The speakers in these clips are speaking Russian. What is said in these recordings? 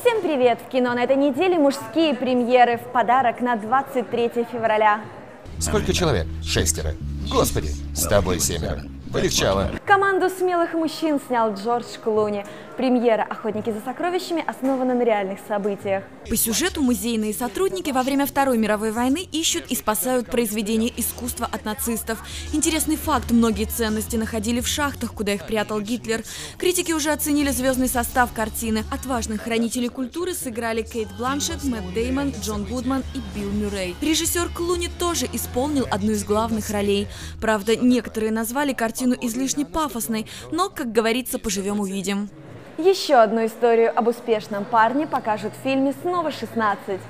Всем привет! В кино на этой неделе мужские премьеры в подарок на 23 февраля. Сколько человек? Шестеро. Господи, с тобой семеро. Полегчало. Команду смелых мужчин снял Джордж Клуни. Премьера «Охотники за сокровищами» основана на реальных событиях. По сюжету музейные сотрудники во время Второй мировой войны ищут и спасают произведения искусства от нацистов. Интересный факт – многие ценности находили в шахтах, куда их прятал Гитлер. Критики уже оценили звездный состав картины. Отважных хранителей культуры сыграли Кейт Бланшетт, Мэтт Деймон, Джон Гудман и Билл Мюррей. Режиссер Клуни тоже исполнил одну из главных ролей. Правда, некоторые назвали картину излишне пафосной, но, как говорится, поживем-увидим. Еще одну историю об успешном парне покажут в фильме «Снова 16».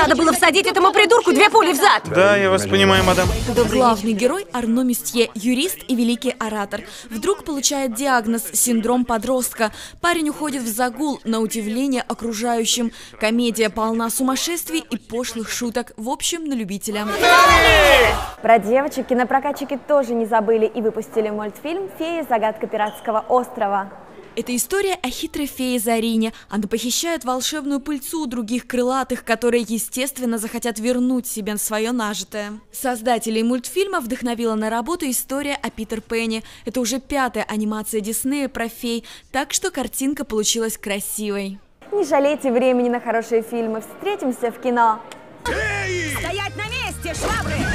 Надо было всадить этому придурку две пули в зад. Да, я вас понимаю, мадам. Главный герой Арно Местье, юрист и великий оратор. Вдруг получает диагноз – синдром подростка. Парень уходит в загул, на удивление окружающим. Комедия полна сумасшествий и пошлых шуток. В общем, на любителя. Про девочек кинопрокатчики тоже не забыли и выпустили мультфильм «Фея. Загадка пиратского острова». Это история о хитрой фее Зарине. Она похищает волшебную пыльцу у других крылатых, которые, естественно, захотят вернуть себе свое нажитое. Создателей мультфильма вдохновила на работу история о Питер Пенни. Это уже пятая анимация Диснея про фей, так что картинка получилась красивой. Не жалейте времени на хорошие фильмы. Встретимся в кино. Стоять на месте, швабры!